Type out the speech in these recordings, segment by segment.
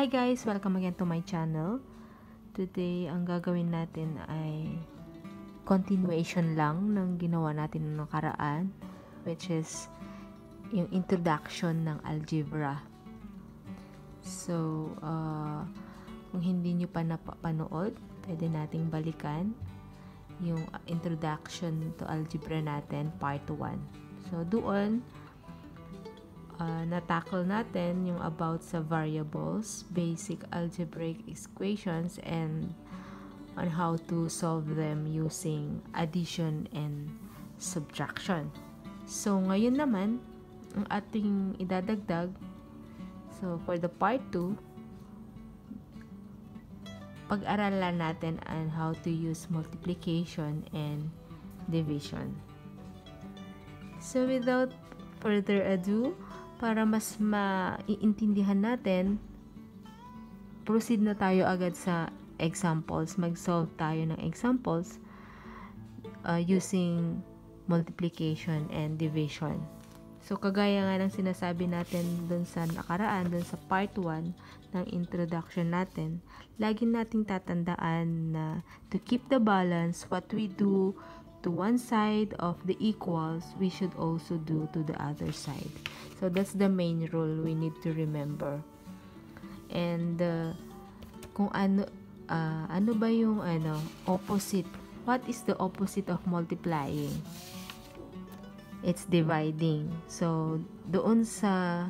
Hi guys! Welcome again to my channel. Today, ang gagawin natin ay continuation lang ng ginawa natin ng nakaraan which is yung introduction ng algebra. So, uh, kung hindi nyo pa napapanood, pwede nating balikan yung introduction to algebra natin, part 1. So, doon, uh, na-tackle natin yung about sa variables, basic algebraic equations, and on how to solve them using addition and subtraction. So, ngayon naman, ang ating idadagdag, so for the part 2, pag-aralan natin on how to use multiplication and division. So without further ado, para mas maiintindihan natin, proceed na tayo agad sa examples. Mag-solve tayo ng examples uh, using multiplication and division. So, kagaya nga ng sinasabi natin dun sa nakaraan, dun sa part 1 ng introduction natin, lagi nating tatandaan na to keep the balance, what we do to one side of the equals, we should also do to the other side. So, that's the main rule we need to remember. And, uh, kung ano, uh, ano ba yung ano, opposite? What is the opposite of multiplying? it's dividing. So, doon sa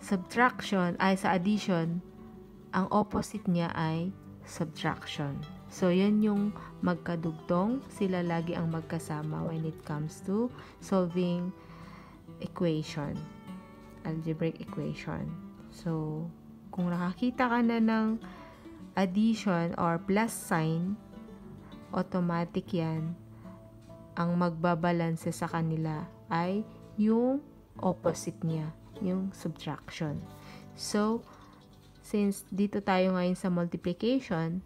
subtraction, ay sa addition, ang opposite niya ay subtraction. So, yan yung magkadugtong. Sila lagi ang magkasama when it comes to solving equation. Algebraic equation. So, kung nakakita ka na ng addition or plus sign, automatic yan ang magbabalanse sa kanila ay yung opposite niya, yung subtraction. So, since dito tayo ngayon sa multiplication,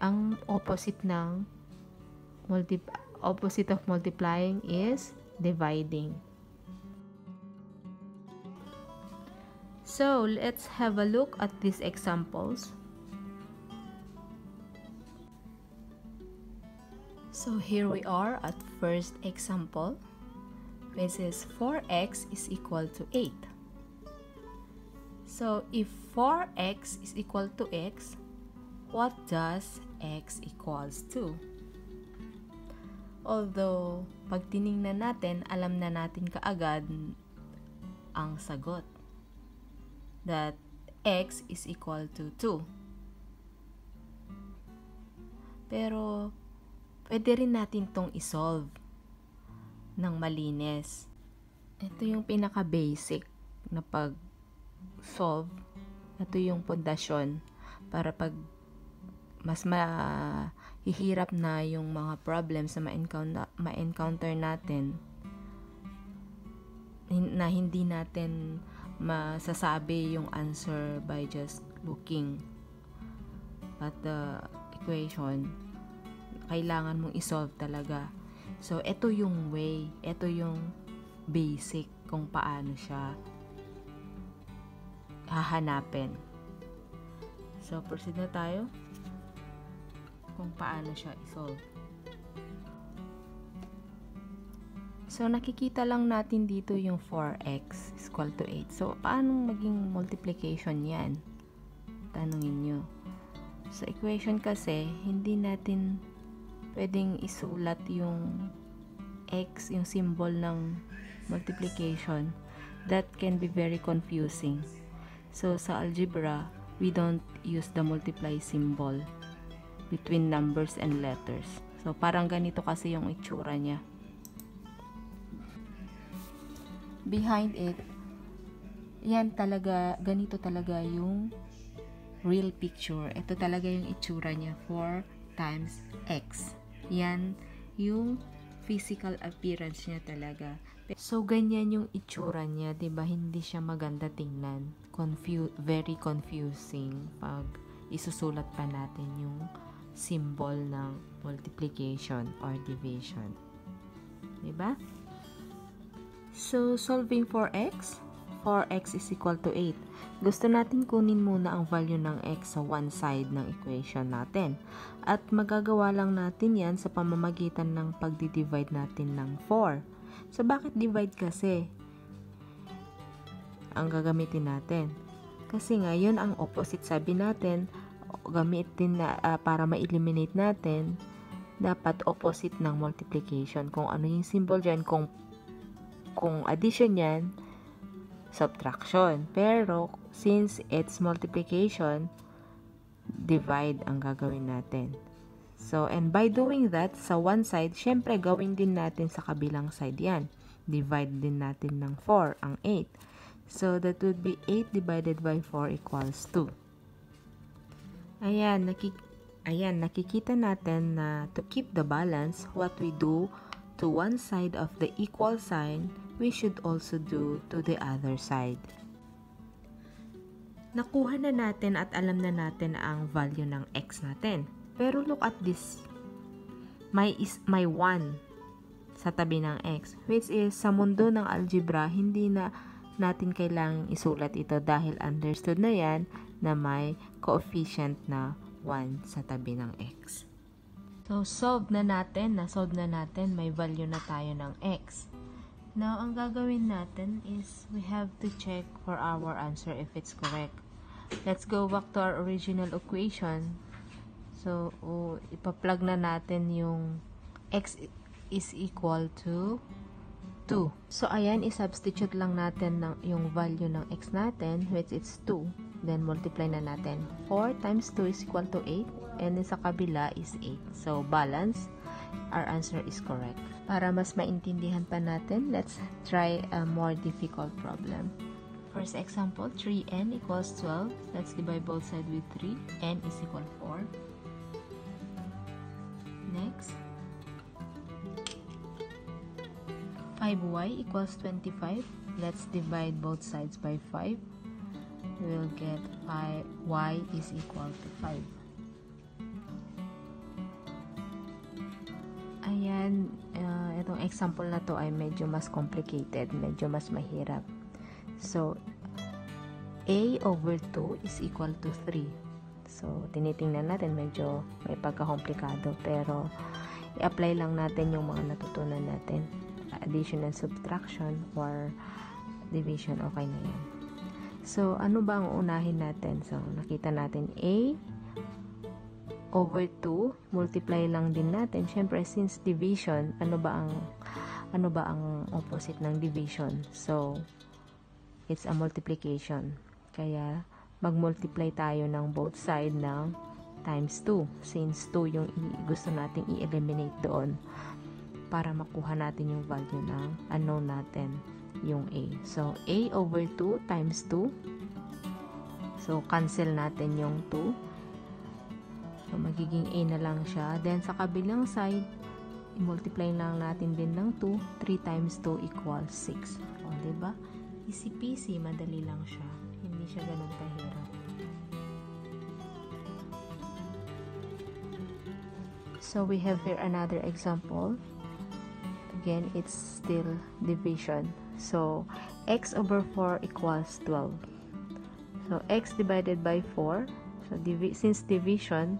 ang opposite ng multi opposite of multiplying is dividing. So, let's have a look at these examples. So here we are at first example, which is 4x is equal to 8. So if 4x is equal to x, what does x equals to? Although, pag tiningnan natin, alam na natin kaagad ang sagot. That x is equal to 2. Pero, pwede rin natin tong isolve ng malinis. Ito yung pinaka-basic na pag-solve. Ito yung pundasyon para pag mas mahihirap na yung mga problems na ma-encounter, ma-encounter natin na hindi natin masasabi yung answer by just looking at the equation kailangan mong isolve talaga. So, ito yung way, ito yung basic kung paano siya hahanapin. So, proceed na tayo kung paano siya isolve. So, nakikita lang natin dito yung 4x is equal to 8. So, paano maging multiplication yan? Tanungin nyo. Sa equation kasi, hindi natin pwedeng isulat yung x, yung symbol ng multiplication. That can be very confusing. So, sa algebra, we don't use the multiply symbol between numbers and letters. So, parang ganito kasi yung itsura niya. Behind it, yan talaga, ganito talaga yung real picture. Ito talaga yung itsura niya, 4 times x. Yan yung physical appearance niya talaga. So, ganyan yung itsura niya, ba diba? Hindi siya maganda tingnan. Confu very confusing pag isusulat pa natin yung symbol ng multiplication or division. ba? Diba? So, solving for x, 4x is equal to 8. Gusto natin kunin muna ang value ng x sa one side ng equation natin. At magagawa lang natin yan sa pamamagitan ng pagdi-divide natin ng 4. So, bakit divide kasi? Ang gagamitin natin. Kasi ngayon ang opposite sabi natin, gamitin na uh, para ma-eliminate natin, dapat opposite ng multiplication. Kung ano yung symbol dyan, kung kung addition yan, subtraction. Pero, since it's multiplication, divide ang gagawin natin. So, and by doing that, sa one side, syempre, gawin din natin sa kabilang side yan. Divide din natin ng 4, ang 8. So, that would be 8 divided by 4 equals 2. Ayan, nakik ayan, nakikita natin na to keep the balance, what we do to one side of the equal sign, we should also do to the other side. Nakuha na natin at alam na natin ang value ng x natin. Pero look at this. May, is, may 1 sa tabi ng x. Which is, sa mundo ng algebra, hindi na natin kailangang isulat ito dahil understood na yan na may coefficient na 1 sa tabi ng x. So, solve na natin, na-solve na natin, may value na tayo ng x. Now, ang gagawin natin is we have to check for our answer if it's correct. Let's go back to our original equation. So, uh, ipa-plug na natin yung x is equal to 2. So, ayan, i-substitute lang natin ng, yung value ng x natin, which is 2. Then, multiply na natin. 4 times 2 is equal to 8. And sa kabila is 8. So, balance our answer is correct. Para mas maintindihan pa natin, let's try a more difficult problem. First example, 3n equals 12. Let's divide both sides with 3. n is equal 4. Next. 5y equals 25. Let's divide both sides by 5. We will get y is equal to 5. Ayan, uh, itong example na to ay medyo mas complicated, medyo mas mahirap. So, a over 2 is equal to 3. So, tinitingnan natin, medyo may pagkakomplikado, pero i-apply lang natin yung mga natutunan natin. Addition and subtraction or division, okay na yan. So, ano ba ang unahin natin? So, nakita natin A over 2, multiply lang din natin. Syempre, since division, ano ba ang ano ba ang opposite ng division? So, it's a multiplication. Kaya, mag-multiply tayo ng both side ng times 2. Since 2 yung gusto nating i-eliminate doon para makuha natin yung value ng unknown natin, yung A. So, A over 2 times 2. So, cancel natin yung 2 So, magiging A na lang siya. Then, sa kabilang side, i-multiply lang natin din ng 2. 3 times 2 equals 6. O, diba? Easy peasy, madali lang siya. Hindi siya ganun kahirap. So, we have here another example. Again, it's still division. So, x over 4 equals 12. So, x divided by 4. So, divi since division,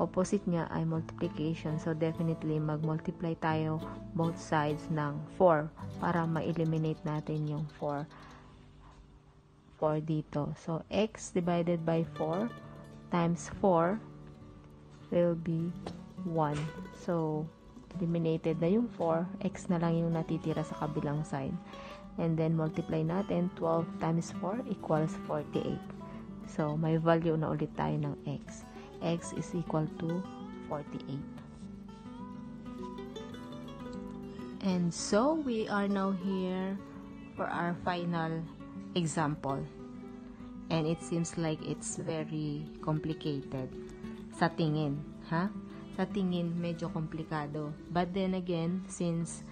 opposite niya ay multiplication. So, definitely, mag-multiply tayo both sides ng 4 para ma-eliminate natin yung 4 4 dito. So, x divided by 4 times 4 will be 1. So, eliminated na yung 4. x na lang yung natitira sa kabilang side. And then, multiply natin. 12 times 4 equals 48. So, may value na ulit tayo ng x x is equal to 48. And so, we are now here for our final example. And it seems like it's very complicated. Sa tingin, ha? Sa tingin, medyo komplikado. But then again, since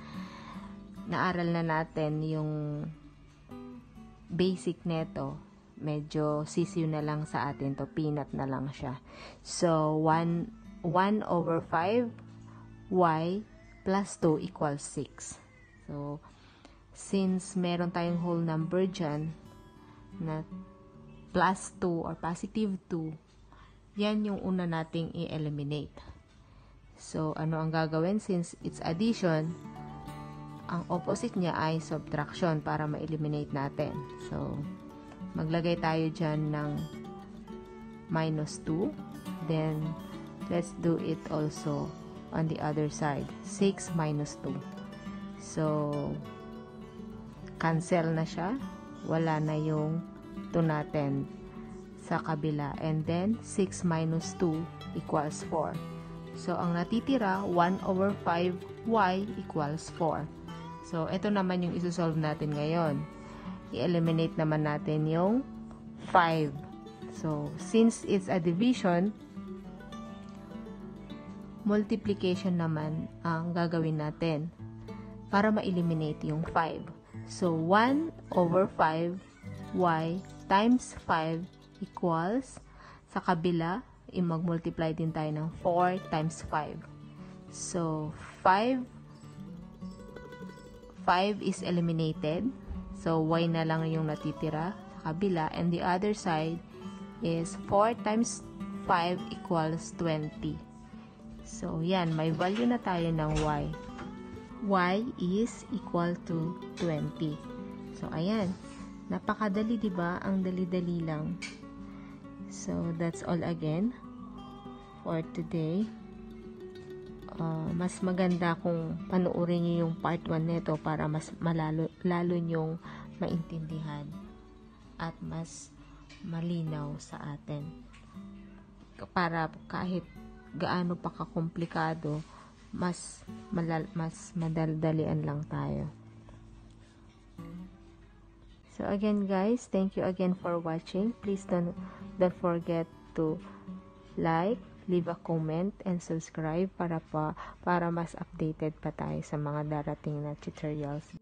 naaral na natin yung basic neto, medyo sisiw na lang sa atin to peanut na lang siya so 1 1 over 5 y plus 2 equals 6 so since meron tayong whole number dyan na plus 2 or positive 2, yan yung una nating i-eliminate. So, ano ang gagawin? Since it's addition, ang opposite niya ay subtraction para ma-eliminate natin. So, maglagay tayo dyan ng minus 2. Then, let's do it also on the other side. 6 minus 2. So, cancel na siya. Wala na yung 2 natin sa kabila. And then, 6 minus 2 equals 4. So, ang natitira, 1 over 5y equals 4. So, ito naman yung isosolve natin ngayon. I-eliminate naman natin yung 5. So, since it's a division, multiplication naman ang gagawin natin para ma-eliminate yung 5. So, 1 over 5y times 5 equals sa kabila, i-mag-multiply din tayo ng 4 times 5. So, 5 5 is eliminated. So, y na lang yung natitira sa kabila. And the other side is 4 times 5 equals 20. So, yan. May value na tayo ng y. y is equal to 20. So, ayan. Napakadali, ba? Ang dali-dali lang. So, that's all again for today. Uh, mas maganda kung panoorin niyo yung part 1 nito para mas malalo lalo nyong maintindihan at mas malinaw sa atin. Para kahit gaano pa kakomplikado mas malal, mas madaldalian lang tayo. So again guys thank you again for watching. Please don't don't forget to like leave a comment and subscribe para pa para mas updated pa tayo sa mga darating na tutorials.